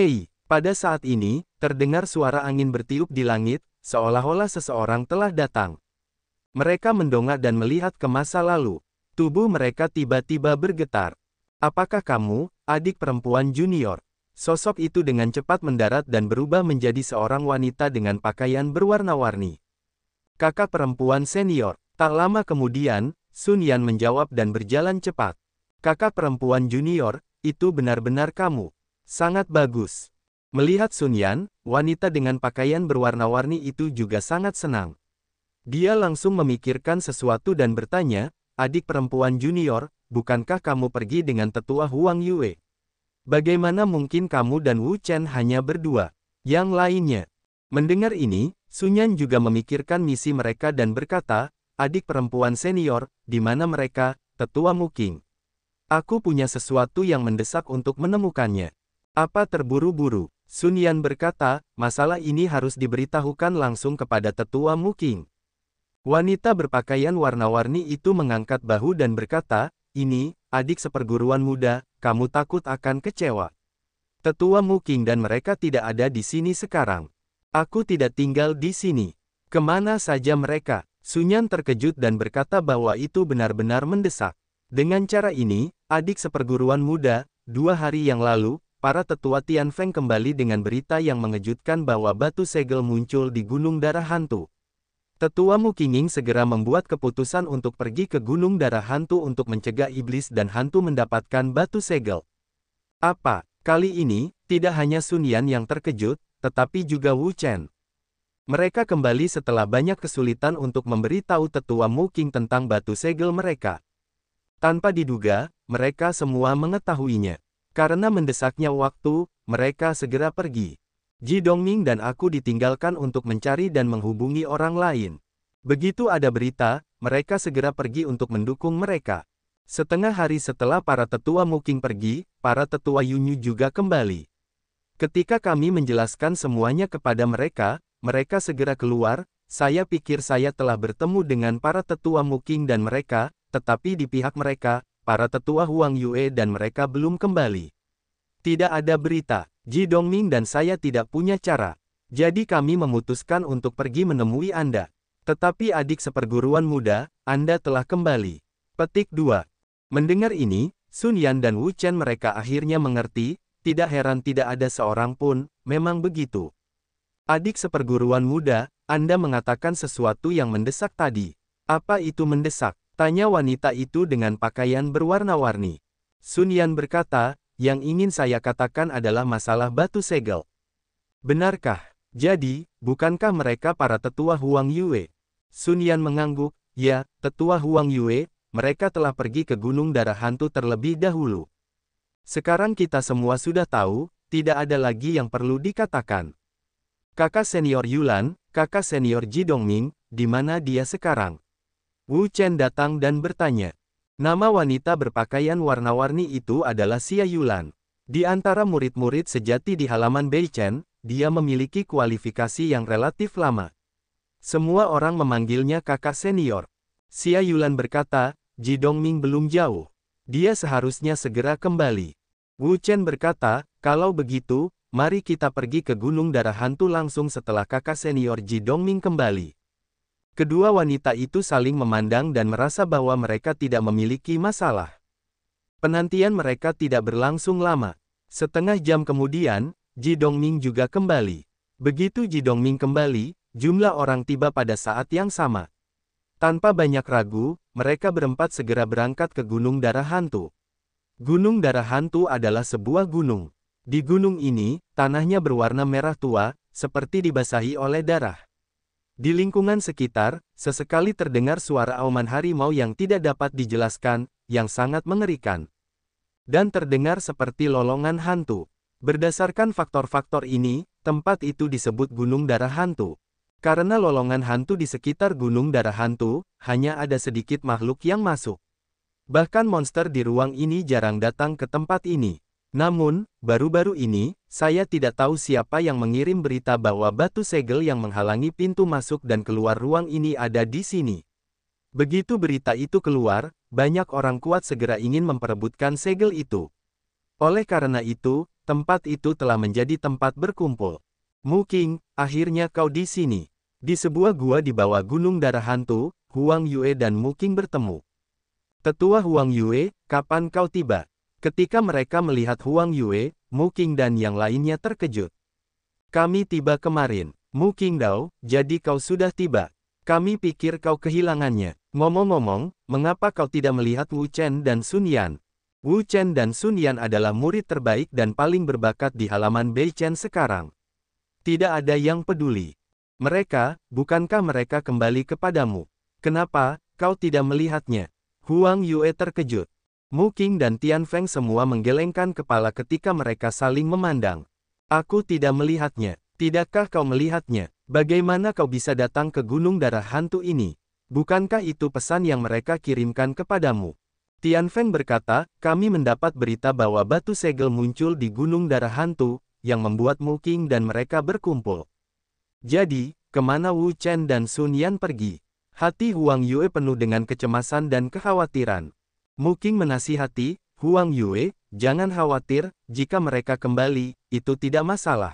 Hei, pada saat ini, terdengar suara angin bertiup di langit, seolah-olah seseorang telah datang. Mereka mendongak dan melihat ke masa lalu. Tubuh mereka tiba-tiba bergetar. Apakah kamu, adik perempuan junior? Sosok itu dengan cepat mendarat dan berubah menjadi seorang wanita dengan pakaian berwarna-warni. Kakak perempuan senior. Tak lama kemudian, Sun Yan menjawab dan berjalan cepat. Kakak perempuan junior, itu benar-benar kamu. Sangat bagus. Melihat Sun Yan, wanita dengan pakaian berwarna-warni itu juga sangat senang. Dia langsung memikirkan sesuatu dan bertanya, adik perempuan junior, bukankah kamu pergi dengan tetua Huang Yue? Bagaimana mungkin kamu dan Wu Chen hanya berdua? Yang lainnya. Mendengar ini, Sunyan juga memikirkan misi mereka dan berkata, adik perempuan senior, di mana mereka, tetua Muking. Aku punya sesuatu yang mendesak untuk menemukannya. Apa terburu-buru? Sun Yan berkata, masalah ini harus diberitahukan langsung kepada tetua Muking. Wanita berpakaian warna-warni itu mengangkat bahu dan berkata, ini, adik seperguruan muda, kamu takut akan kecewa. Tetua Muking dan mereka tidak ada di sini sekarang. Aku tidak tinggal di sini. Ke mana saja mereka? Sunyan terkejut dan berkata bahwa itu benar-benar mendesak. Dengan cara ini, adik seperguruan muda, dua hari yang lalu, para tetua Tian Feng kembali dengan berita yang mengejutkan bahwa batu segel muncul di Gunung Darah Hantu. Tetua Mukinging segera membuat keputusan untuk pergi ke Gunung Darah Hantu untuk mencegah iblis dan hantu mendapatkan batu segel. Apa, kali ini, tidak hanya Sun Yan yang terkejut, tetapi juga Wu Chen. Mereka kembali setelah banyak kesulitan untuk memberitahu tetua Muking tentang batu segel mereka. Tanpa diduga, mereka semua mengetahuinya. Karena mendesaknya waktu, mereka segera pergi. Ji Dongming dan aku ditinggalkan untuk mencari dan menghubungi orang lain. Begitu ada berita, mereka segera pergi untuk mendukung mereka. Setengah hari setelah para tetua Muking pergi, para tetua Yunyu juga kembali. Ketika kami menjelaskan semuanya kepada mereka, mereka segera keluar, saya pikir saya telah bertemu dengan para tetua Muking dan mereka, tetapi di pihak mereka, para tetua Huang Yue dan mereka belum kembali. Tidak ada berita. Ji Dongming dan saya tidak punya cara. Jadi kami memutuskan untuk pergi menemui Anda. Tetapi adik seperguruan muda, Anda telah kembali. Petik 2. Mendengar ini, Sun Yan dan Wu Chen mereka akhirnya mengerti, tidak heran tidak ada seorang pun, memang begitu. Adik seperguruan muda, Anda mengatakan sesuatu yang mendesak tadi. Apa itu mendesak? Tanya wanita itu dengan pakaian berwarna-warni. Sun Yan berkata, yang ingin saya katakan adalah masalah batu segel. Benarkah? Jadi, bukankah mereka para tetua Huang Yue? Sun Yan mengangguk, ya, tetua Huang Yue, mereka telah pergi ke Gunung Darah Hantu terlebih dahulu. Sekarang kita semua sudah tahu, tidak ada lagi yang perlu dikatakan. Kakak senior Yulan, kakak senior Ji Dongming, di mana dia sekarang? Wu Chen datang dan bertanya. Nama wanita berpakaian warna-warni itu adalah Xia Yulan. Di antara murid-murid sejati di halaman Beichen, dia memiliki kualifikasi yang relatif lama. Semua orang memanggilnya kakak senior. Xia Yulan berkata, Ji Dongming belum jauh. Dia seharusnya segera kembali. Wu Chen berkata, kalau begitu, mari kita pergi ke Gunung Darah Hantu langsung setelah kakak senior Ji Dongming kembali. Kedua wanita itu saling memandang dan merasa bahwa mereka tidak memiliki masalah. Penantian mereka tidak berlangsung lama. Setengah jam kemudian, Ji Dongming juga kembali. Begitu Ji Dongming kembali, jumlah orang tiba pada saat yang sama. Tanpa banyak ragu, mereka berempat segera berangkat ke Gunung Darah Hantu. Gunung Darah Hantu adalah sebuah gunung. Di gunung ini, tanahnya berwarna merah tua, seperti dibasahi oleh darah. Di lingkungan sekitar, sesekali terdengar suara auman harimau yang tidak dapat dijelaskan, yang sangat mengerikan. Dan terdengar seperti lolongan hantu. Berdasarkan faktor-faktor ini, tempat itu disebut Gunung Darah Hantu. Karena lolongan hantu di sekitar Gunung Darah Hantu, hanya ada sedikit makhluk yang masuk. Bahkan monster di ruang ini jarang datang ke tempat ini. Namun, baru-baru ini, saya tidak tahu siapa yang mengirim berita bahwa batu segel yang menghalangi pintu masuk dan keluar ruang ini ada di sini. Begitu berita itu keluar, banyak orang kuat segera ingin memperebutkan segel itu. Oleh karena itu, tempat itu telah menjadi tempat berkumpul. Muking, akhirnya kau di sini. Di sebuah gua di bawah gunung darah hantu, Huang Yue dan Muking bertemu. Tetua Huang Yue, kapan kau tiba? Ketika mereka melihat Huang Yue, Muking dan yang lainnya terkejut. Kami tiba kemarin. Muking Dao, jadi kau sudah tiba. Kami pikir kau kehilangannya. Ngomong-ngomong, mengapa kau tidak melihat Wu Chen dan Sun Yan? Wu Chen dan Sun Yan adalah murid terbaik dan paling berbakat di halaman Bei Chen sekarang. Tidak ada yang peduli. Mereka, bukankah mereka kembali kepadamu? Kenapa, kau tidak melihatnya? Huang Yue terkejut. Mu Qing dan Tian Feng semua menggelengkan kepala ketika mereka saling memandang. Aku tidak melihatnya. Tidakkah kau melihatnya? Bagaimana kau bisa datang ke gunung darah hantu ini? Bukankah itu pesan yang mereka kirimkan kepadamu? Tian Feng berkata, kami mendapat berita bahwa batu segel muncul di gunung darah hantu, yang membuat Mu Qing dan mereka berkumpul. Jadi, ke mana Wu Chen dan Sun Yan pergi? Hati Huang Yue penuh dengan kecemasan dan kekhawatiran. Mu Qing menasihati, Huang Yue, jangan khawatir, jika mereka kembali, itu tidak masalah.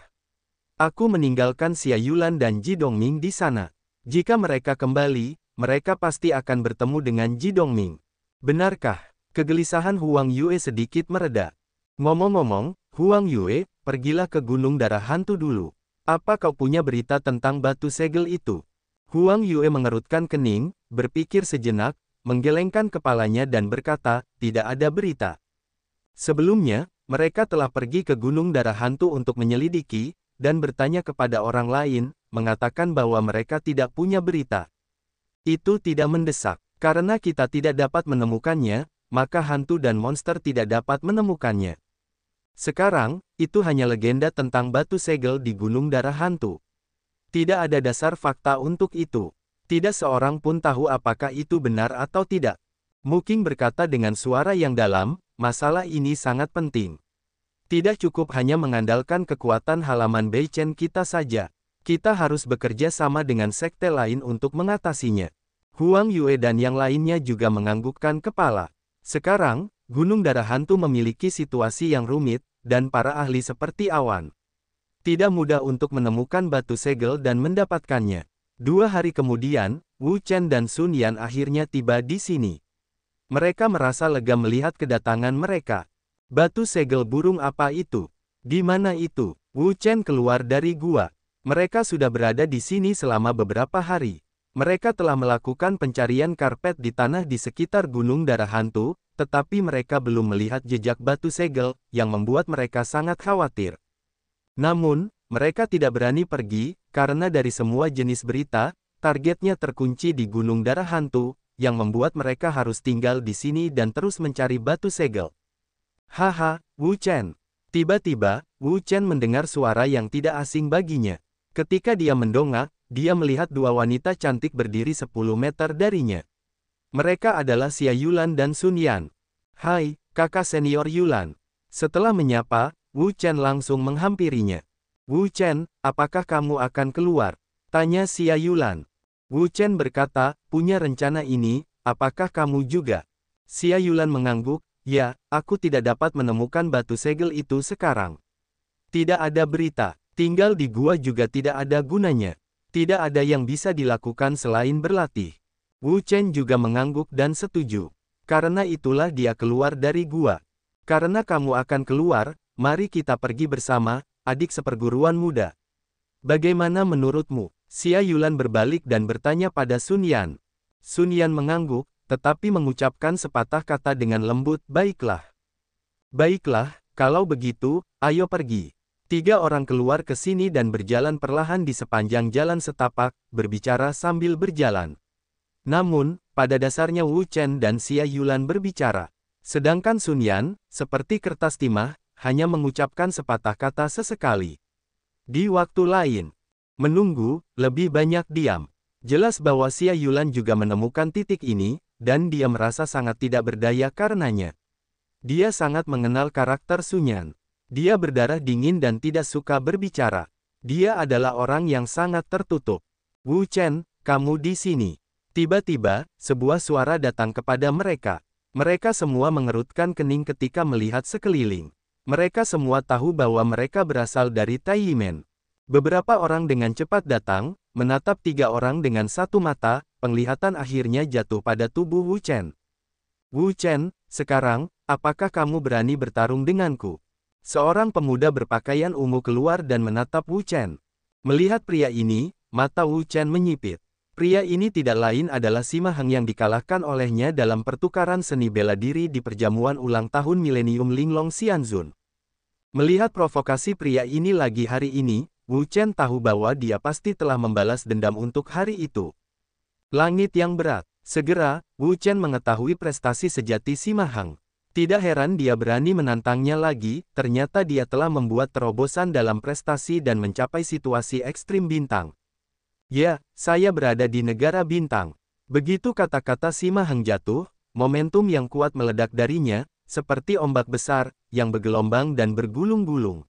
Aku meninggalkan Xia Yulan dan Ji Dongming di sana. Jika mereka kembali, mereka pasti akan bertemu dengan Ji Dongming. Benarkah? Kegelisahan Huang Yue sedikit mereda. Ngomong-ngomong, Huang Yue, pergilah ke Gunung Darah Hantu dulu. Apa kau punya berita tentang batu segel itu? Huang Yue mengerutkan kening, berpikir sejenak, menggelengkan kepalanya dan berkata, tidak ada berita. Sebelumnya, mereka telah pergi ke Gunung Darah Hantu untuk menyelidiki, dan bertanya kepada orang lain, mengatakan bahwa mereka tidak punya berita. Itu tidak mendesak. Karena kita tidak dapat menemukannya, maka hantu dan monster tidak dapat menemukannya. Sekarang, itu hanya legenda tentang batu segel di Gunung Darah Hantu. Tidak ada dasar fakta untuk itu. Tidak seorang pun tahu apakah itu benar atau tidak. Muking berkata dengan suara yang dalam, masalah ini sangat penting. Tidak cukup hanya mengandalkan kekuatan halaman Beichen kita saja. Kita harus bekerja sama dengan sekte lain untuk mengatasinya. Huang Yue dan yang lainnya juga menganggukkan kepala. Sekarang, Gunung Darah Hantu memiliki situasi yang rumit, dan para ahli seperti awan. Tidak mudah untuk menemukan batu segel dan mendapatkannya. Dua hari kemudian, Wu Chen dan Sun Yan akhirnya tiba di sini. Mereka merasa lega melihat kedatangan mereka. Batu segel burung apa itu? Di mana itu? Wu Chen keluar dari gua. Mereka sudah berada di sini selama beberapa hari. Mereka telah melakukan pencarian karpet di tanah di sekitar Gunung Darah Hantu, tetapi mereka belum melihat jejak batu segel, yang membuat mereka sangat khawatir. Namun, mereka tidak berani pergi, karena dari semua jenis berita, targetnya terkunci di Gunung Darah Hantu, yang membuat mereka harus tinggal di sini dan terus mencari batu segel. Haha, Wu Chen. Tiba-tiba, Wu Chen mendengar suara yang tidak asing baginya. Ketika dia mendongak, dia melihat dua wanita cantik berdiri 10 meter darinya. Mereka adalah Xia Yulan dan Sun Yan. Hai, kakak senior Yulan. Setelah menyapa, Wu Chen langsung menghampirinya. Wu Chen, apakah kamu akan keluar? Tanya Xia Yulan. Wu Chen berkata, punya rencana ini, apakah kamu juga? Xia Yulan mengangguk, ya, aku tidak dapat menemukan batu segel itu sekarang. Tidak ada berita, tinggal di gua juga tidak ada gunanya. Tidak ada yang bisa dilakukan selain berlatih. Wu Chen juga mengangguk dan setuju. Karena itulah dia keluar dari gua. Karena kamu akan keluar, mari kita pergi bersama, adik seperguruan muda. Bagaimana menurutmu? Xia Yulan berbalik dan bertanya pada Sun Yan. Sun Yan mengangguk, tetapi mengucapkan sepatah kata dengan lembut, baiklah. Baiklah, kalau begitu, ayo pergi. Tiga orang keluar ke sini dan berjalan perlahan di sepanjang jalan setapak, berbicara sambil berjalan. Namun, pada dasarnya Wu Chen dan Xia Yulan berbicara. Sedangkan Sun Yan, seperti kertas timah, hanya mengucapkan sepatah kata sesekali. Di waktu lain, menunggu, lebih banyak diam. Jelas bahwa Xia Yulan juga menemukan titik ini, dan dia merasa sangat tidak berdaya karenanya. Dia sangat mengenal karakter Sun Yan. Dia berdarah dingin dan tidak suka berbicara. Dia adalah orang yang sangat tertutup. Wu Chen, kamu di sini. Tiba-tiba, sebuah suara datang kepada mereka. Mereka semua mengerutkan kening ketika melihat sekeliling. Mereka semua tahu bahwa mereka berasal dari Tai Yimen. Beberapa orang dengan cepat datang, menatap tiga orang dengan satu mata, penglihatan akhirnya jatuh pada tubuh Wu Chen. Wu Chen, sekarang, apakah kamu berani bertarung denganku? Seorang pemuda berpakaian ungu keluar dan menatap Wu Chen. Melihat pria ini, mata Wu Chen menyipit. Pria ini tidak lain adalah Sima Heng yang dikalahkan olehnya dalam pertukaran seni bela diri di perjamuan ulang tahun milenium Linglong Xianzun. Melihat provokasi pria ini lagi hari ini, Wu Chen tahu bahwa dia pasti telah membalas dendam untuk hari itu. Langit yang berat. Segera, Wu Chen mengetahui prestasi sejati Sima Hang. Tidak heran dia berani menantangnya lagi, ternyata dia telah membuat terobosan dalam prestasi dan mencapai situasi ekstrim bintang. Ya, saya berada di negara bintang. Begitu kata-kata Sima Hang jatuh, momentum yang kuat meledak darinya, seperti ombak besar, yang bergelombang dan bergulung-gulung.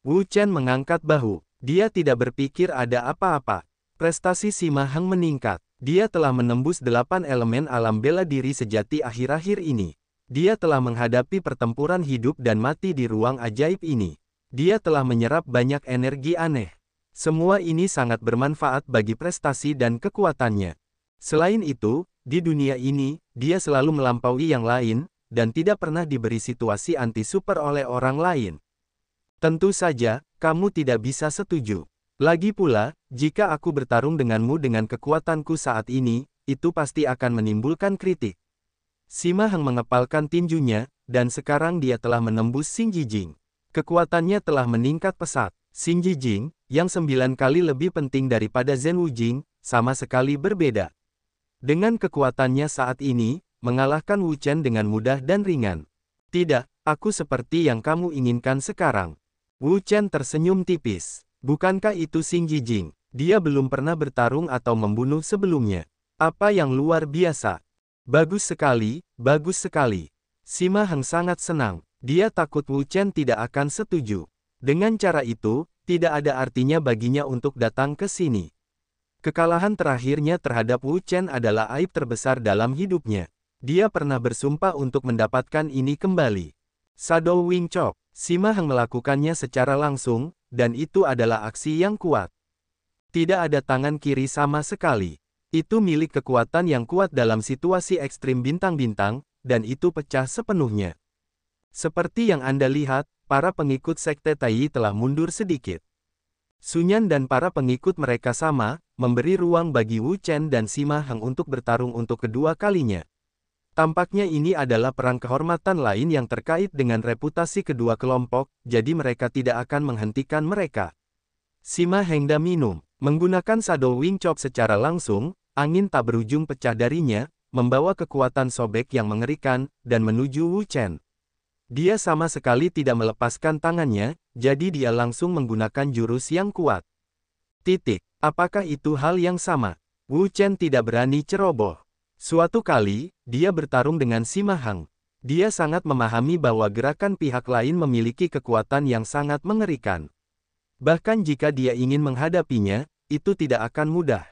Wu Chen mengangkat bahu. Dia tidak berpikir ada apa-apa. Prestasi Sima Hang meningkat. Dia telah menembus delapan elemen alam bela diri sejati akhir-akhir ini. Dia telah menghadapi pertempuran hidup dan mati di ruang ajaib ini. Dia telah menyerap banyak energi aneh. Semua ini sangat bermanfaat bagi prestasi dan kekuatannya. Selain itu, di dunia ini, dia selalu melampaui yang lain, dan tidak pernah diberi situasi anti-super oleh orang lain. Tentu saja, kamu tidak bisa setuju. Lagi pula, jika aku bertarung denganmu dengan kekuatanku saat ini, itu pasti akan menimbulkan kritik. Sima Heng mengepalkan tinjunya, dan sekarang dia telah menembus Xing Jijing. Kekuatannya telah meningkat pesat. Xing Jijing, yang sembilan kali lebih penting daripada Zhen Wujing, sama sekali berbeda. Dengan kekuatannya saat ini, mengalahkan Wu Chen dengan mudah dan ringan. Tidak, aku seperti yang kamu inginkan sekarang. Wu Chen tersenyum tipis. Bukankah itu Xing Jijing? Dia belum pernah bertarung atau membunuh sebelumnya. Apa yang luar biasa. Bagus sekali, bagus sekali. Sima Heng sangat senang. Dia takut Wu Chen tidak akan setuju. Dengan cara itu, tidak ada artinya baginya untuk datang ke sini. Kekalahan terakhirnya terhadap Wu Chen adalah aib terbesar dalam hidupnya. Dia pernah bersumpah untuk mendapatkan ini kembali. Shadow Wing Chop. Sima Heng melakukannya secara langsung, dan itu adalah aksi yang kuat. Tidak ada tangan kiri sama sekali. Itu milik kekuatan yang kuat dalam situasi ekstrim bintang-bintang, dan itu pecah sepenuhnya. Seperti yang Anda lihat, para pengikut Sekte Tai telah mundur sedikit. Sunyan dan para pengikut mereka sama, memberi ruang bagi Wu Chen dan Sima Heng untuk bertarung untuk kedua kalinya. Tampaknya ini adalah perang kehormatan lain yang terkait dengan reputasi kedua kelompok, jadi mereka tidak akan menghentikan mereka. Sima Hengda minum. Menggunakan Shadow Wing Chop secara langsung, angin tak berujung pecah darinya, membawa kekuatan sobek yang mengerikan, dan menuju Wu Chen. Dia sama sekali tidak melepaskan tangannya, jadi dia langsung menggunakan jurus yang kuat. Titik. Apakah itu hal yang sama? Wu Chen tidak berani ceroboh. Suatu kali, dia bertarung dengan Sima Hang. Dia sangat memahami bahwa gerakan pihak lain memiliki kekuatan yang sangat mengerikan. Bahkan jika dia ingin menghadapinya, itu tidak akan mudah.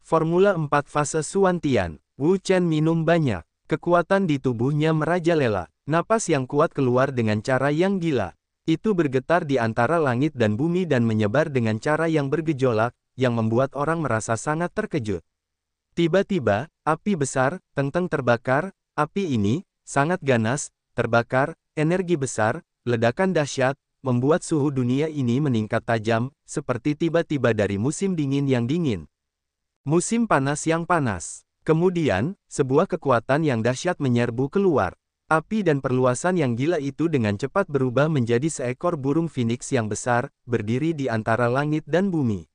Formula 4 fase Suantian, Wu Chen minum banyak. Kekuatan di tubuhnya merajalela. Napas yang kuat keluar dengan cara yang gila. Itu bergetar di antara langit dan bumi dan menyebar dengan cara yang bergejolak, yang membuat orang merasa sangat terkejut. Tiba-tiba, api besar, tenteng terbakar, api ini, sangat ganas, terbakar, energi besar, ledakan dahsyat, membuat suhu dunia ini meningkat tajam, seperti tiba-tiba dari musim dingin yang dingin. Musim panas yang panas. Kemudian, sebuah kekuatan yang dahsyat menyerbu keluar. Api dan perluasan yang gila itu dengan cepat berubah menjadi seekor burung phoenix yang besar, berdiri di antara langit dan bumi.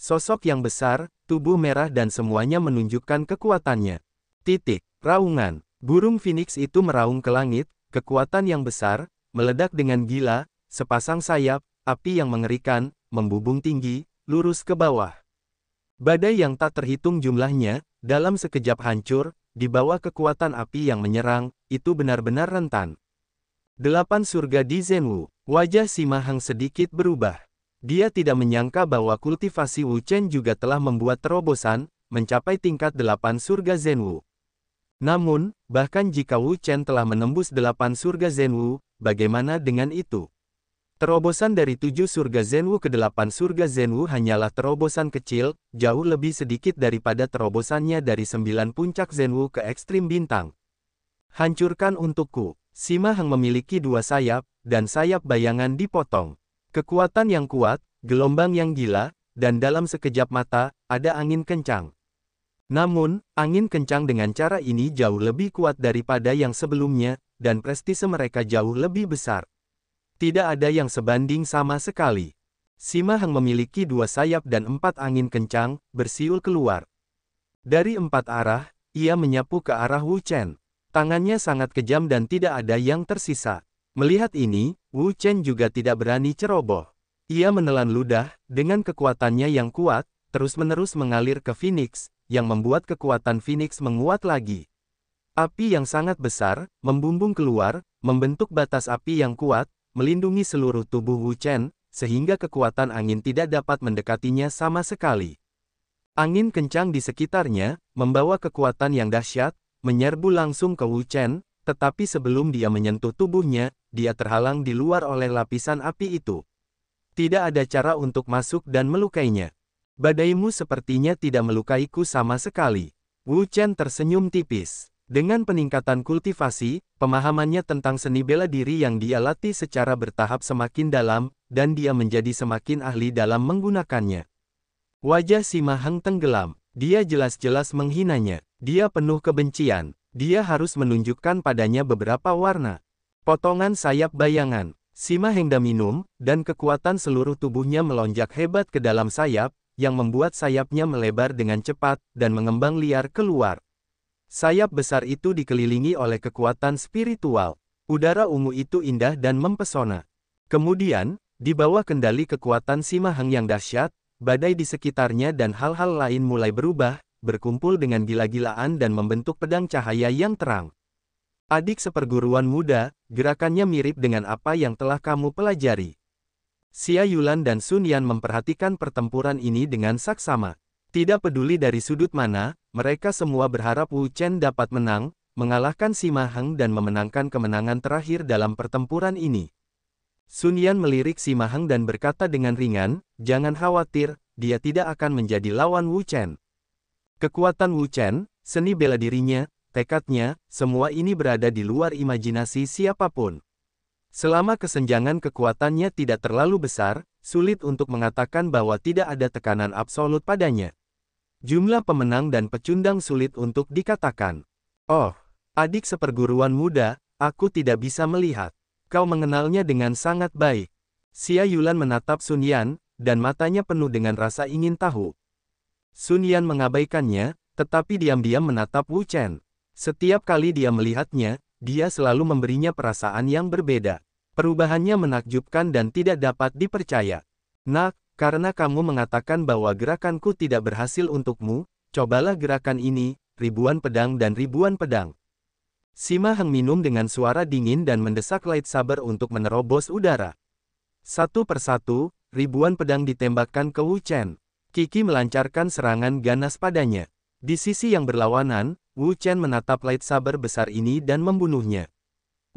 Sosok yang besar, tubuh merah dan semuanya menunjukkan kekuatannya. Titik, raungan. Burung phoenix itu meraung ke langit, kekuatan yang besar, meledak dengan gila, sepasang sayap, api yang mengerikan, membubung tinggi, lurus ke bawah. Badai yang tak terhitung jumlahnya, dalam sekejap hancur, di bawah kekuatan api yang menyerang, itu benar-benar rentan. Delapan surga di Zenwu, wajah si Mahang sedikit berubah. Dia tidak menyangka bahwa kultivasi Wu Chen juga telah membuat terobosan, mencapai tingkat delapan surga Zenwu. Namun, bahkan jika Wu Chen telah menembus delapan surga Zenwu, bagaimana dengan itu? Terobosan dari tujuh surga Zenwu ke delapan surga Zenwu hanyalah terobosan kecil, jauh lebih sedikit daripada terobosannya dari sembilan puncak Zenwu ke ekstrim bintang. Hancurkan untukku. Sima Hang memiliki dua sayap, dan sayap bayangan dipotong. Kekuatan yang kuat, gelombang yang gila, dan dalam sekejap mata, ada angin kencang. Namun, angin kencang dengan cara ini jauh lebih kuat daripada yang sebelumnya, dan prestise mereka jauh lebih besar. Tidak ada yang sebanding sama sekali. Sima Hang memiliki dua sayap dan empat angin kencang, bersiul keluar. Dari empat arah, ia menyapu ke arah Wu Chen. Tangannya sangat kejam dan tidak ada yang tersisa. Melihat ini, Wu Chen juga tidak berani ceroboh. Ia menelan ludah, dengan kekuatannya yang kuat, terus-menerus mengalir ke Phoenix, yang membuat kekuatan Phoenix menguat lagi. Api yang sangat besar, membumbung keluar, membentuk batas api yang kuat, melindungi seluruh tubuh Wu Chen, sehingga kekuatan angin tidak dapat mendekatinya sama sekali. Angin kencang di sekitarnya, membawa kekuatan yang dahsyat, menyerbu langsung ke Wu Chen, tetapi sebelum dia menyentuh tubuhnya, dia terhalang di luar oleh lapisan api itu. Tidak ada cara untuk masuk dan melukainya. Badaimu sepertinya tidak melukaiku sama sekali. Wu Chen tersenyum tipis. Dengan peningkatan kultivasi, pemahamannya tentang seni bela diri yang dia latih secara bertahap semakin dalam, dan dia menjadi semakin ahli dalam menggunakannya. Wajah si Mahang tenggelam. Dia jelas-jelas menghinanya. Dia penuh kebencian. Dia harus menunjukkan padanya beberapa warna. Potongan sayap bayangan. Sima Hengda minum, dan kekuatan seluruh tubuhnya melonjak hebat ke dalam sayap, yang membuat sayapnya melebar dengan cepat, dan mengembang liar keluar. Sayap besar itu dikelilingi oleh kekuatan spiritual. Udara ungu itu indah dan mempesona. Kemudian, di bawah kendali kekuatan Simahang yang dahsyat, badai di sekitarnya dan hal-hal lain mulai berubah, berkumpul dengan gila-gilaan dan membentuk pedang cahaya yang terang. Adik seperguruan muda, gerakannya mirip dengan apa yang telah kamu pelajari. Xia Yulan dan Sun Yan memperhatikan pertempuran ini dengan saksama. Tidak peduli dari sudut mana, mereka semua berharap Wu Chen dapat menang, mengalahkan Sima Heng dan memenangkan kemenangan terakhir dalam pertempuran ini. Sun Yan melirik Sima Heng dan berkata dengan ringan, jangan khawatir, dia tidak akan menjadi lawan Wu Chen. Kekuatan Wu Chen, seni bela dirinya, tekadnya, semua ini berada di luar imajinasi siapa pun. Selama kesenjangan kekuatannya tidak terlalu besar, sulit untuk mengatakan bahwa tidak ada tekanan absolut padanya. Jumlah pemenang dan pecundang sulit untuk dikatakan. Oh, adik seperguruan muda, aku tidak bisa melihat. Kau mengenalnya dengan sangat baik. Xia Yulan menatap Sun Yan, dan matanya penuh dengan rasa ingin tahu. Sun Yan mengabaikannya, tetapi diam-diam menatap Wu Chen. Setiap kali dia melihatnya, dia selalu memberinya perasaan yang berbeda. Perubahannya menakjubkan dan tidak dapat dipercaya. Nak, karena kamu mengatakan bahwa gerakanku tidak berhasil untukmu, cobalah gerakan ini, ribuan pedang dan ribuan pedang. Sima Heng minum dengan suara dingin dan mendesak lightsaber untuk menerobos udara. Satu persatu, ribuan pedang ditembakkan ke Wu Chen. Kiki melancarkan serangan ganas padanya. Di sisi yang berlawanan, Wu Chen menatap lightsaber besar ini dan membunuhnya.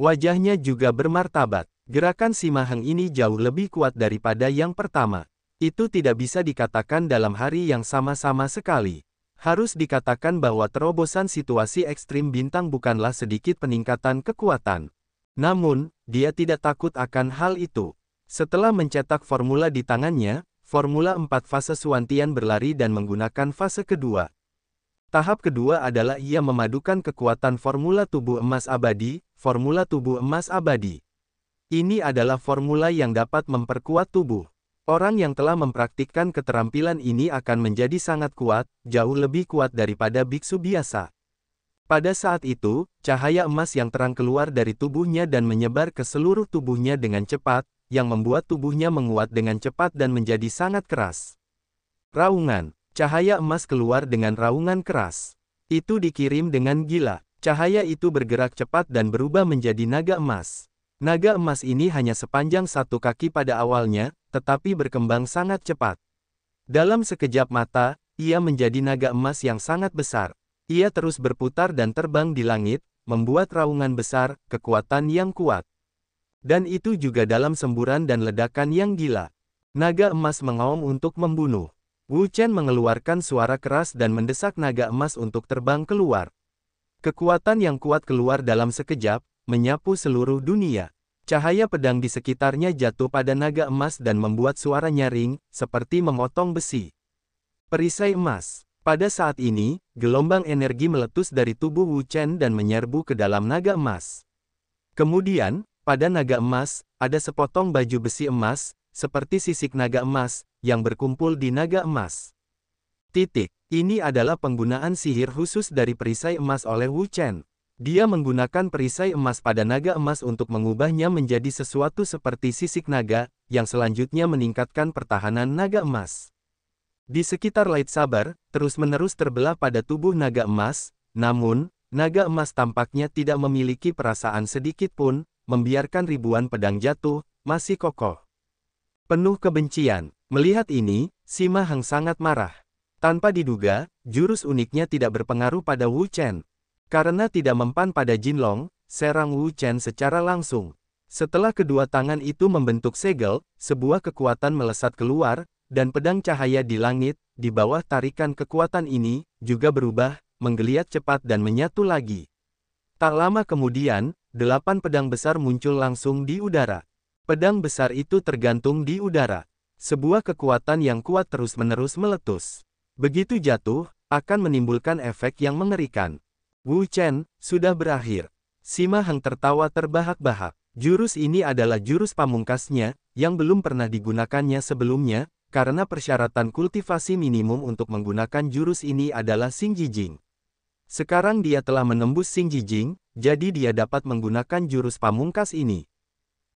Wajahnya juga bermartabat. Gerakan Sima Heng ini jauh lebih kuat daripada yang pertama. Itu tidak bisa dikatakan dalam hari yang sama-sama sekali. Harus dikatakan bahwa terobosan situasi ekstrim bintang bukanlah sedikit peningkatan kekuatan. Namun, dia tidak takut akan hal itu. Setelah mencetak formula di tangannya, formula 4 fase Suantian berlari dan menggunakan fase kedua. Tahap kedua adalah ia memadukan kekuatan formula tubuh emas abadi, formula tubuh emas abadi. Ini adalah formula yang dapat memperkuat tubuh. Orang yang telah mempraktikkan keterampilan ini akan menjadi sangat kuat, jauh lebih kuat daripada biksu biasa. Pada saat itu, cahaya emas yang terang keluar dari tubuhnya dan menyebar ke seluruh tubuhnya dengan cepat, yang membuat tubuhnya menguat dengan cepat dan menjadi sangat keras. Raungan. Cahaya emas keluar dengan raungan keras. Itu dikirim dengan gila. Cahaya itu bergerak cepat dan berubah menjadi naga emas. Naga emas ini hanya sepanjang satu kaki pada awalnya, tetapi berkembang sangat cepat. Dalam sekejap mata, ia menjadi naga emas yang sangat besar. Ia terus berputar dan terbang di langit, membuat raungan besar, kekuatan yang kuat. Dan itu juga dalam semburan dan ledakan yang gila. Naga emas mengaum untuk membunuh. Wu Chen mengeluarkan suara keras dan mendesak naga emas untuk terbang keluar. Kekuatan yang kuat keluar dalam sekejap, menyapu seluruh dunia. Cahaya pedang di sekitarnya jatuh pada naga emas dan membuat suara nyaring, seperti memotong besi. Perisai emas. Pada saat ini, gelombang energi meletus dari tubuh Wu Chen dan menyerbu ke dalam naga emas. Kemudian, pada naga emas, ada sepotong baju besi emas, seperti sisik naga emas, yang berkumpul di naga emas. Titik. Ini adalah penggunaan sihir khusus dari perisai emas oleh Wu Chen. Dia menggunakan perisai emas pada naga emas untuk mengubahnya menjadi sesuatu seperti sisik naga, yang selanjutnya meningkatkan pertahanan naga emas. Di sekitar lightsaber, terus-menerus terbelah pada tubuh naga emas, namun, naga emas tampaknya tidak memiliki perasaan sedikit pun, membiarkan ribuan pedang jatuh, masih kokoh. Penuh kebencian. Melihat ini, Sima Hang sangat marah. Tanpa diduga, jurus uniknya tidak berpengaruh pada Wu Chen. Karena tidak mempan pada Jinlong, serang Wu Chen secara langsung. Setelah kedua tangan itu membentuk segel, sebuah kekuatan melesat keluar, dan pedang cahaya di langit, di bawah tarikan kekuatan ini, juga berubah, menggeliat cepat dan menyatu lagi. Tak lama kemudian, delapan pedang besar muncul langsung di udara. Pedang besar itu tergantung di udara. Sebuah kekuatan yang kuat terus-menerus meletus. Begitu jatuh, akan menimbulkan efek yang mengerikan. Wu Chen, sudah berakhir. Sima Hang tertawa terbahak-bahak. Jurus ini adalah jurus pamungkasnya, yang belum pernah digunakannya sebelumnya, karena persyaratan kultivasi minimum untuk menggunakan jurus ini adalah Xing Jijing. Sekarang dia telah menembus Xing Jijing, jadi dia dapat menggunakan jurus pamungkas ini.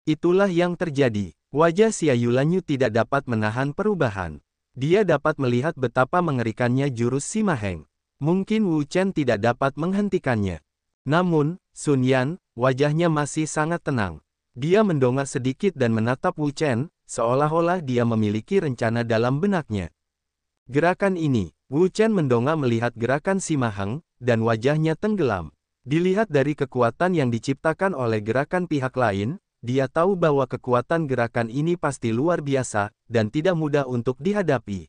Itulah yang terjadi. Wajah Xia Yulanyu tidak dapat menahan perubahan. Dia dapat melihat betapa mengerikannya jurus Simaheng. Mungkin Wu Chen tidak dapat menghentikannya. Namun, Sun Yan, wajahnya masih sangat tenang. Dia mendongak sedikit dan menatap Wu Chen, seolah-olah dia memiliki rencana dalam benaknya. Gerakan ini, Wu Chen mendongak melihat gerakan Simaheng, dan wajahnya tenggelam. Dilihat dari kekuatan yang diciptakan oleh gerakan pihak lain, dia tahu bahwa kekuatan gerakan ini pasti luar biasa, dan tidak mudah untuk dihadapi.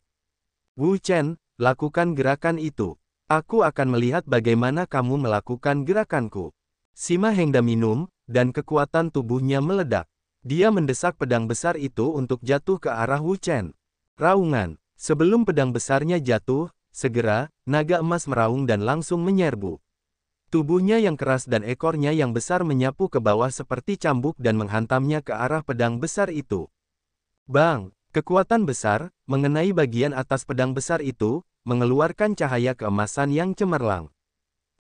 Wu Chen, lakukan gerakan itu. Aku akan melihat bagaimana kamu melakukan gerakanku. Sima Hengda minum, dan kekuatan tubuhnya meledak. Dia mendesak pedang besar itu untuk jatuh ke arah Wu Chen. Raungan. Sebelum pedang besarnya jatuh, segera, naga emas meraung dan langsung menyerbu. Tubuhnya yang keras dan ekornya yang besar menyapu ke bawah seperti cambuk dan menghantamnya ke arah pedang besar itu. Bang! Kekuatan besar, mengenai bagian atas pedang besar itu, mengeluarkan cahaya keemasan yang cemerlang.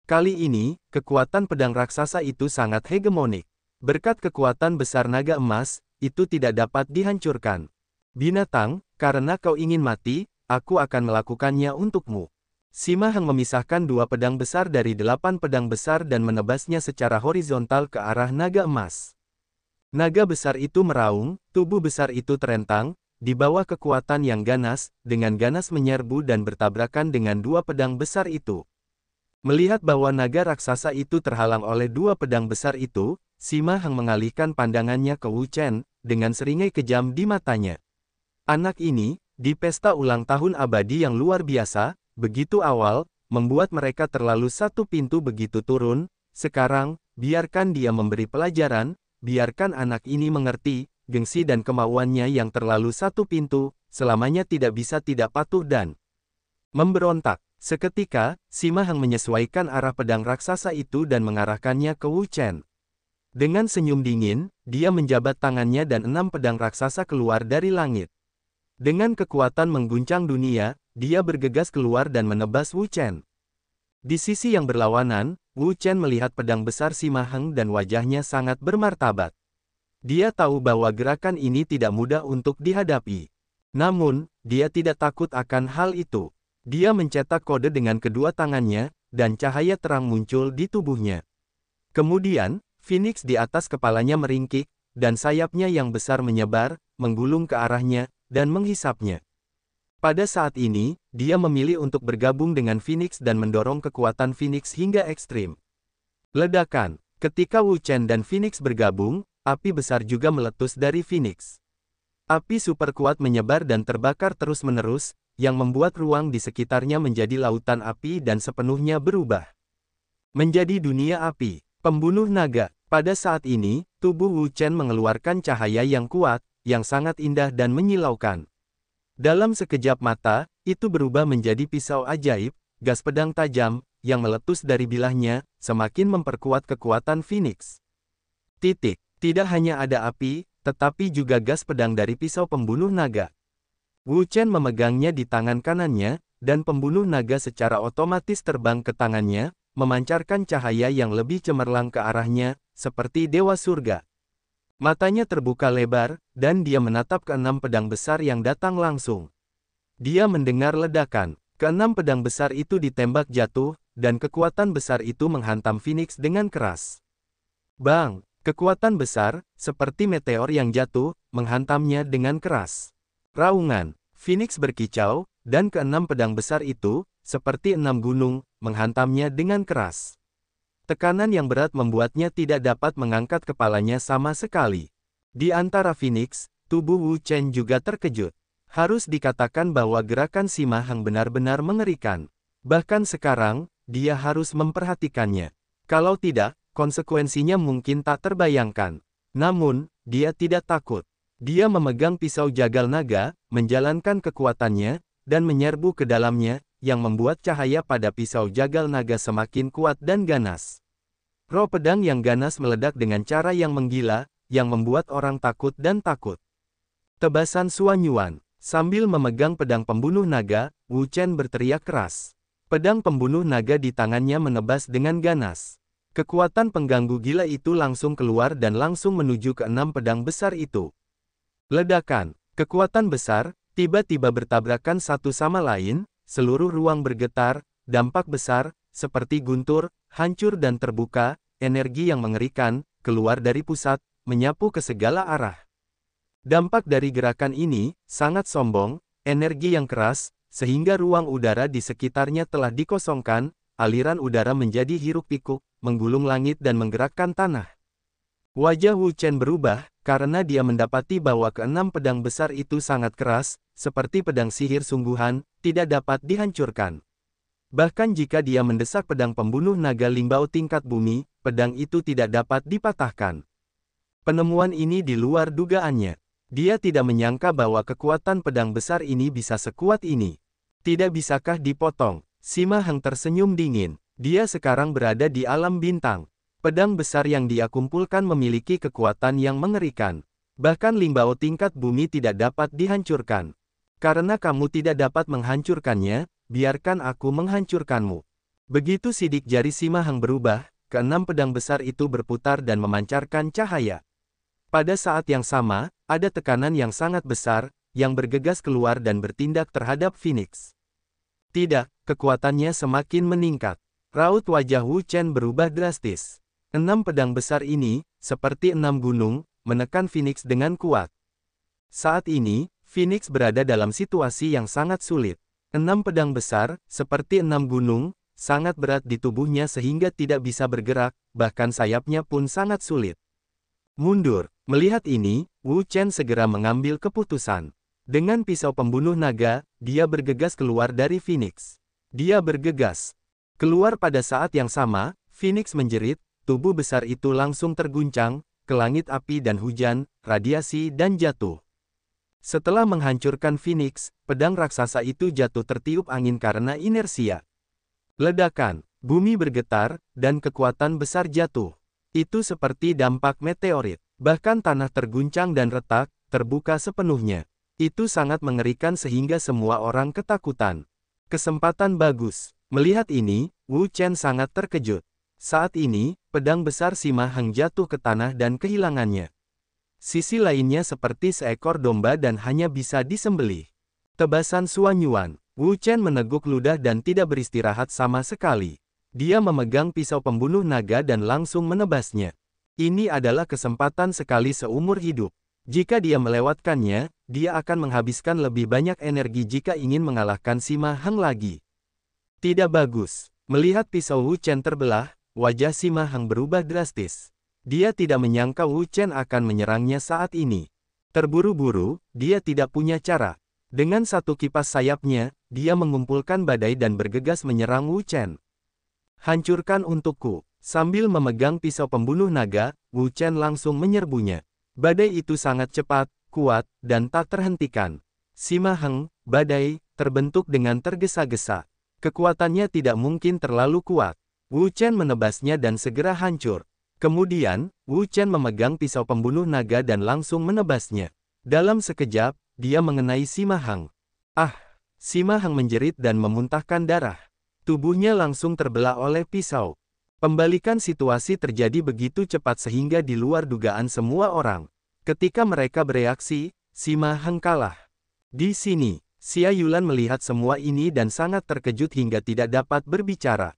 Kali ini, kekuatan pedang raksasa itu sangat hegemonik. Berkat kekuatan besar naga emas, itu tidak dapat dihancurkan. Binatang, karena kau ingin mati, aku akan melakukannya untukmu. Sima Hang memisahkan dua pedang besar dari delapan pedang besar dan menebasnya secara horizontal ke arah naga emas. Naga besar itu meraung, tubuh besar itu terentang, di bawah kekuatan yang ganas, dengan ganas menyerbu dan bertabrakan dengan dua pedang besar itu. Melihat bahwa naga raksasa itu terhalang oleh dua pedang besar itu, Sima Hang mengalihkan pandangannya ke Wu Chen, dengan seringai kejam di matanya. Anak ini, di pesta ulang tahun abadi yang luar biasa, begitu awal, membuat mereka terlalu satu pintu begitu turun, sekarang, biarkan dia memberi pelajaran, biarkan anak ini mengerti, gengsi dan kemauannya yang terlalu satu pintu, selamanya tidak bisa tidak patuh dan memberontak. Seketika, Simahang menyesuaikan arah pedang raksasa itu dan mengarahkannya ke Wu Chen. Dengan senyum dingin, dia menjabat tangannya dan enam pedang raksasa keluar dari langit. Dengan kekuatan mengguncang dunia, dia bergegas keluar dan menebas Wu Chen. Di sisi yang berlawanan, Wu Chen melihat pedang besar si Maheng dan wajahnya sangat bermartabat. Dia tahu bahwa gerakan ini tidak mudah untuk dihadapi. Namun, dia tidak takut akan hal itu. Dia mencetak kode dengan kedua tangannya, dan cahaya terang muncul di tubuhnya. Kemudian, Phoenix di atas kepalanya meringkik, dan sayapnya yang besar menyebar, menggulung ke arahnya, dan menghisapnya. Pada saat ini, dia memilih untuk bergabung dengan Phoenix dan mendorong kekuatan Phoenix hingga ekstrim. Ledakan. Ketika Wu Chen dan Phoenix bergabung, api besar juga meletus dari Phoenix. Api super kuat menyebar dan terbakar terus-menerus, yang membuat ruang di sekitarnya menjadi lautan api dan sepenuhnya berubah. Menjadi dunia api, pembunuh naga. Pada saat ini, tubuh Wu Chen mengeluarkan cahaya yang kuat, yang sangat indah dan menyilaukan. Dalam sekejap mata, itu berubah menjadi pisau ajaib, gas pedang tajam, yang meletus dari bilahnya, semakin memperkuat kekuatan Phoenix. Titik. Tidak hanya ada api, tetapi juga gas pedang dari pisau pembunuh naga. Wu Chen memegangnya di tangan kanannya, dan pembunuh naga secara otomatis terbang ke tangannya, memancarkan cahaya yang lebih cemerlang ke arahnya, seperti dewa surga. Matanya terbuka lebar, dan dia menatap ke enam pedang besar yang datang langsung. Dia mendengar ledakan. Keenam pedang besar itu ditembak jatuh, dan kekuatan besar itu menghantam Phoenix dengan keras. Bang! Kekuatan besar, seperti meteor yang jatuh, menghantamnya dengan keras. Raungan, Phoenix berkicau, dan keenam pedang besar itu, seperti enam gunung, menghantamnya dengan keras. Tekanan yang berat membuatnya tidak dapat mengangkat kepalanya sama sekali. Di antara Phoenix, tubuh Wu Chen juga terkejut. Harus dikatakan bahwa gerakan Si Mahang benar-benar mengerikan. Bahkan sekarang, dia harus memperhatikannya. Kalau tidak, konsekuensinya mungkin tak terbayangkan. Namun, dia tidak takut. Dia memegang pisau jagal naga, menjalankan kekuatannya, dan menyerbu ke dalamnya, yang membuat cahaya pada pisau jagal naga semakin kuat dan ganas. Roh pedang yang ganas meledak dengan cara yang menggila, yang membuat orang takut dan takut. Tebasan Suanyuan, sambil memegang pedang pembunuh naga, Wu Chen berteriak keras. Pedang pembunuh naga di tangannya menebas dengan ganas. Kekuatan pengganggu gila itu langsung keluar dan langsung menuju ke enam pedang besar itu. Ledakan, kekuatan besar, tiba-tiba bertabrakan satu sama lain, seluruh ruang bergetar, dampak besar, seperti guntur, hancur dan terbuka, energi yang mengerikan, keluar dari pusat, menyapu ke segala arah. Dampak dari gerakan ini, sangat sombong, energi yang keras, sehingga ruang udara di sekitarnya telah dikosongkan, aliran udara menjadi hiruk-pikuk, menggulung langit dan menggerakkan tanah. Wajah Wu Chen berubah, karena dia mendapati bahwa keenam pedang besar itu sangat keras, seperti pedang sihir sungguhan, tidak dapat dihancurkan. Bahkan jika dia mendesak pedang pembunuh naga limbau tingkat bumi, pedang itu tidak dapat dipatahkan. Penemuan ini di luar dugaannya. Dia tidak menyangka bahwa kekuatan pedang besar ini bisa sekuat ini. Tidak bisakah dipotong? Sima Hang tersenyum dingin. Dia sekarang berada di alam bintang. Pedang besar yang dia kumpulkan memiliki kekuatan yang mengerikan. Bahkan limbau tingkat bumi tidak dapat dihancurkan. Karena kamu tidak dapat menghancurkannya, biarkan aku menghancurkanmu. Begitu sidik jari Sima Hang berubah, keenam pedang besar itu berputar dan memancarkan cahaya. Pada saat yang sama, ada tekanan yang sangat besar, yang bergegas keluar dan bertindak terhadap Phoenix. Tidak, kekuatannya semakin meningkat. Raut wajah Wu Chen berubah drastis. Enam pedang besar ini, seperti enam gunung, menekan Phoenix dengan kuat. Saat ini, Phoenix berada dalam situasi yang sangat sulit. Enam pedang besar, seperti enam gunung, sangat berat di tubuhnya sehingga tidak bisa bergerak, bahkan sayapnya pun sangat sulit. Mundur. Melihat ini, Wu Chen segera mengambil keputusan. Dengan pisau pembunuh naga, dia bergegas keluar dari Phoenix. Dia bergegas. Keluar pada saat yang sama, Phoenix menjerit, tubuh besar itu langsung terguncang, ke langit api dan hujan, radiasi dan jatuh. Setelah menghancurkan Phoenix, pedang raksasa itu jatuh tertiup angin karena inersia. Ledakan, bumi bergetar, dan kekuatan besar jatuh. Itu seperti dampak meteorit. Bahkan tanah terguncang dan retak, terbuka sepenuhnya. Itu sangat mengerikan sehingga semua orang ketakutan. Kesempatan bagus. Melihat ini, Wu Chen sangat terkejut. Saat ini, pedang besar Sima Hang jatuh ke tanah dan kehilangannya. Sisi lainnya seperti seekor domba dan hanya bisa disembelih. Tebasan Suanyuan, Wu Chen meneguk ludah dan tidak beristirahat sama sekali. Dia memegang pisau pembunuh naga dan langsung menebasnya. Ini adalah kesempatan sekali seumur hidup. Jika dia melewatkannya, dia akan menghabiskan lebih banyak energi jika ingin mengalahkan Sima Hang lagi. Tidak bagus. Melihat pisau Wu Chen terbelah, wajah Sima Hang berubah drastis. Dia tidak menyangka Wu Chen akan menyerangnya saat ini. Terburu-buru, dia tidak punya cara. Dengan satu kipas sayapnya, dia mengumpulkan badai dan bergegas menyerang Wu Chen. Hancurkan untukku. Sambil memegang pisau pembunuh naga, Wu Chen langsung menyerbunya. Badai itu sangat cepat, kuat, dan tak terhentikan. Sima Heng, badai, terbentuk dengan tergesa-gesa. Kekuatannya tidak mungkin terlalu kuat. Wu Chen menebasnya dan segera hancur. Kemudian, Wu Chen memegang pisau pembunuh naga dan langsung menebasnya. Dalam sekejap, dia mengenai Sima Hang. Ah! Sima Hang menjerit dan memuntahkan darah. Tubuhnya langsung terbelah oleh pisau. Pembalikan situasi terjadi begitu cepat sehingga di luar dugaan semua orang. Ketika mereka bereaksi, Sima Hang kalah. Di sini, Xia Yulan melihat semua ini dan sangat terkejut hingga tidak dapat berbicara.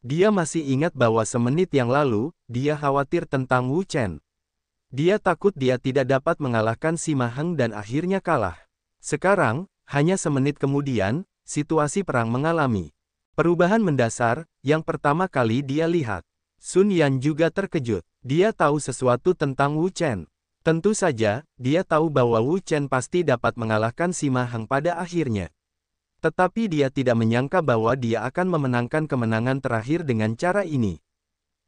Dia masih ingat bahwa semenit yang lalu, dia khawatir tentang Wu Chen. Dia takut dia tidak dapat mengalahkan si Maheng dan akhirnya kalah. Sekarang, hanya semenit kemudian, situasi perang mengalami perubahan mendasar, yang pertama kali dia lihat. Sun Yan juga terkejut. Dia tahu sesuatu tentang Wu Chen. Tentu saja, dia tahu bahwa Wu Chen pasti dapat mengalahkan si Maheng pada akhirnya. Tetapi dia tidak menyangka bahwa dia akan memenangkan kemenangan terakhir dengan cara ini.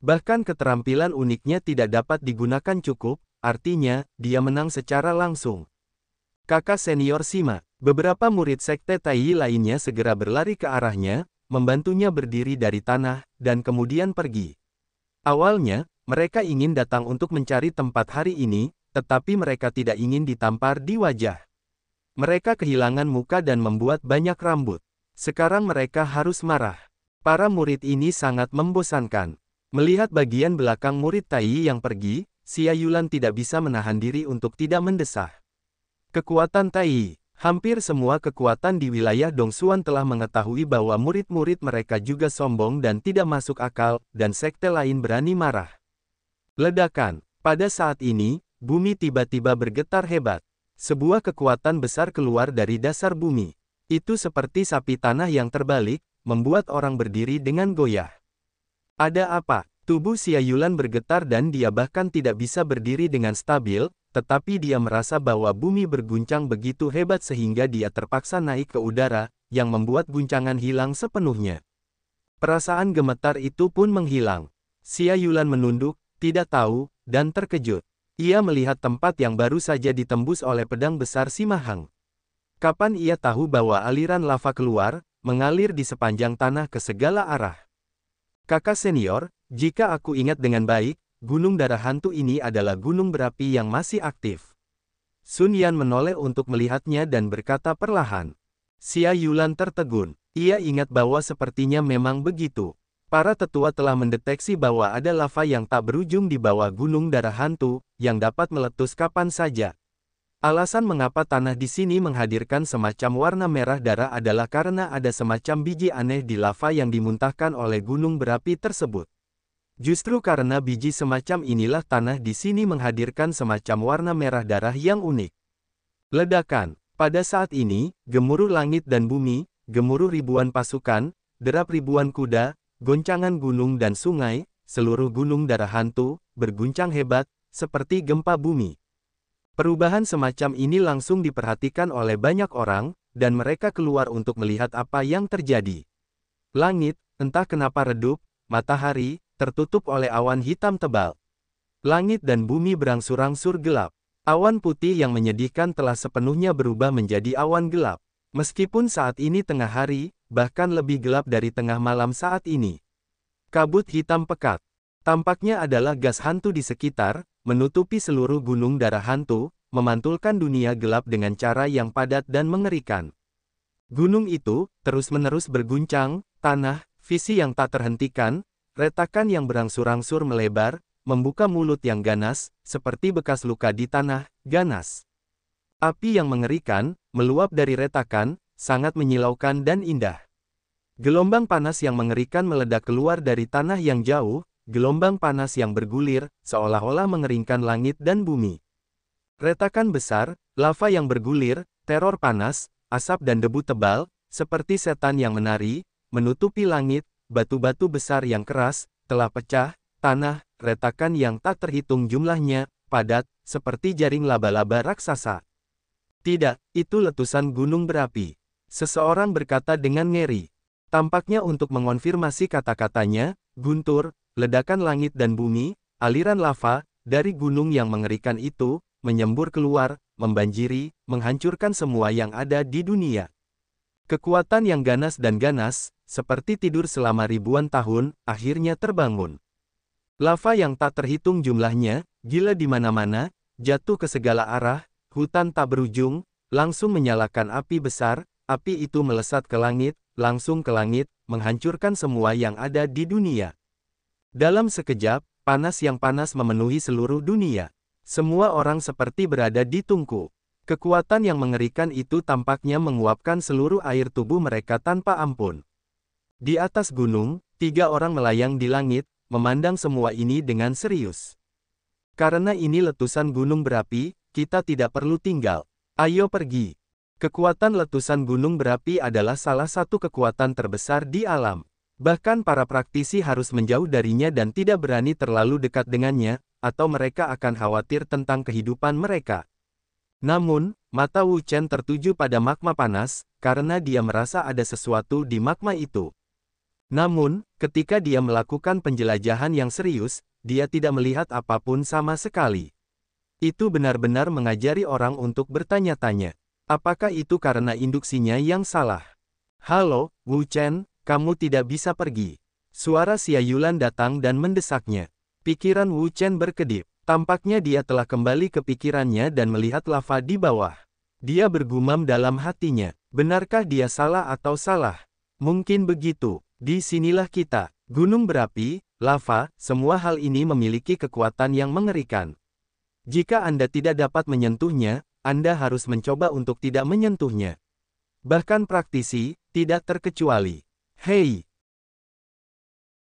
Bahkan keterampilan uniknya tidak dapat digunakan cukup, artinya, dia menang secara langsung. Kakak senior Sima, beberapa murid sekte Tai lainnya segera berlari ke arahnya, membantunya berdiri dari tanah, dan kemudian pergi. Awalnya, mereka ingin datang untuk mencari tempat hari ini, tetapi mereka tidak ingin ditampar di wajah. Mereka kehilangan muka dan membuat banyak rambut. Sekarang mereka harus marah. Para murid ini sangat membosankan. Melihat bagian belakang murid Tai yang pergi, Xia Yulan tidak bisa menahan diri untuk tidak mendesah. Kekuatan Tai Hampir semua kekuatan di wilayah Dongsuan telah mengetahui bahwa murid-murid mereka juga sombong dan tidak masuk akal, dan sekte lain berani marah. Ledakan. Pada saat ini, bumi tiba-tiba bergetar hebat. Sebuah kekuatan besar keluar dari dasar bumi. Itu seperti sapi tanah yang terbalik, membuat orang berdiri dengan goyah. Ada apa? Tubuh Xia Yulan bergetar dan dia bahkan tidak bisa berdiri dengan stabil, tetapi dia merasa bahwa bumi berguncang begitu hebat sehingga dia terpaksa naik ke udara, yang membuat guncangan hilang sepenuhnya. Perasaan gemetar itu pun menghilang. Xia Yulan menunduk, tidak tahu, dan terkejut. Ia melihat tempat yang baru saja ditembus oleh pedang besar Simahang. Kapan ia tahu bahwa aliran lava keluar, mengalir di sepanjang tanah ke segala arah. Kakak senior, jika aku ingat dengan baik, gunung darah hantu ini adalah gunung berapi yang masih aktif. Sun Yan menoleh untuk melihatnya dan berkata perlahan. Xia Yulan tertegun. Ia ingat bahwa sepertinya memang begitu. Para tetua telah mendeteksi bahwa ada lava yang tak berujung di bawah gunung darah hantu, yang dapat meletus kapan saja. Alasan mengapa tanah di sini menghadirkan semacam warna merah darah adalah karena ada semacam biji aneh di lava yang dimuntahkan oleh gunung berapi tersebut. Justru karena biji semacam inilah tanah di sini menghadirkan semacam warna merah darah yang unik. Ledakan. Pada saat ini, gemuruh langit dan bumi, gemuruh ribuan pasukan, derap ribuan kuda, goncangan gunung dan sungai, seluruh gunung darah hantu, berguncang hebat, seperti gempa bumi. Perubahan semacam ini langsung diperhatikan oleh banyak orang, dan mereka keluar untuk melihat apa yang terjadi. Langit, entah kenapa redup, matahari, tertutup oleh awan hitam tebal. Langit dan bumi berangsur-angsur gelap. Awan putih yang menyedihkan telah sepenuhnya berubah menjadi awan gelap. Meskipun saat ini tengah hari, bahkan lebih gelap dari tengah malam saat ini. Kabut hitam pekat. Tampaknya adalah gas hantu di sekitar, menutupi seluruh gunung darah hantu, memantulkan dunia gelap dengan cara yang padat dan mengerikan. Gunung itu, terus-menerus berguncang, tanah, visi yang tak terhentikan, retakan yang berangsur-angsur melebar, membuka mulut yang ganas, seperti bekas luka di tanah, ganas. Api yang mengerikan, meluap dari retakan, sangat menyilaukan dan indah. Gelombang panas yang mengerikan meledak keluar dari tanah yang jauh, gelombang panas yang bergulir, seolah-olah mengeringkan langit dan bumi. Retakan besar, lava yang bergulir, teror panas, asap dan debu tebal, seperti setan yang menari, menutupi langit, batu-batu besar yang keras, telah pecah, tanah, retakan yang tak terhitung jumlahnya, padat, seperti jaring laba-laba raksasa. Tidak, itu letusan gunung berapi. Seseorang berkata dengan ngeri. Tampaknya untuk mengonfirmasi kata-katanya, guntur, ledakan langit dan bumi, aliran lava, dari gunung yang mengerikan itu, menyembur keluar, membanjiri, menghancurkan semua yang ada di dunia. Kekuatan yang ganas dan ganas, seperti tidur selama ribuan tahun, akhirnya terbangun. Lava yang tak terhitung jumlahnya, gila di mana-mana, jatuh ke segala arah, hutan tak berujung, langsung menyalakan api besar, api itu melesat ke langit, langsung ke langit, menghancurkan semua yang ada di dunia. Dalam sekejap, panas yang panas memenuhi seluruh dunia. Semua orang seperti berada di tungku. Kekuatan yang mengerikan itu tampaknya menguapkan seluruh air tubuh mereka tanpa ampun. Di atas gunung, tiga orang melayang di langit, memandang semua ini dengan serius. Karena ini letusan gunung berapi, kita tidak perlu tinggal. Ayo pergi. Kekuatan letusan gunung berapi adalah salah satu kekuatan terbesar di alam. Bahkan para praktisi harus menjauh darinya dan tidak berani terlalu dekat dengannya, atau mereka akan khawatir tentang kehidupan mereka. Namun, mata Wu Chen tertuju pada magma panas, karena dia merasa ada sesuatu di magma itu. Namun, ketika dia melakukan penjelajahan yang serius, dia tidak melihat apa pun sama sekali. Itu benar-benar mengajari orang untuk bertanya-tanya. Apakah itu karena induksinya yang salah? Halo, Wu Chen, kamu tidak bisa pergi. Suara Xia Yulan datang dan mendesaknya. Pikiran Wu Chen berkedip. Tampaknya dia telah kembali ke pikirannya dan melihat lava di bawah. Dia bergumam dalam hatinya. Benarkah dia salah atau salah? Mungkin begitu. Di sinilah kita, gunung berapi, lava, semua hal ini memiliki kekuatan yang mengerikan. Jika Anda tidak dapat menyentuhnya, Anda harus mencoba untuk tidak menyentuhnya. Bahkan praktisi, tidak terkecuali. Hei,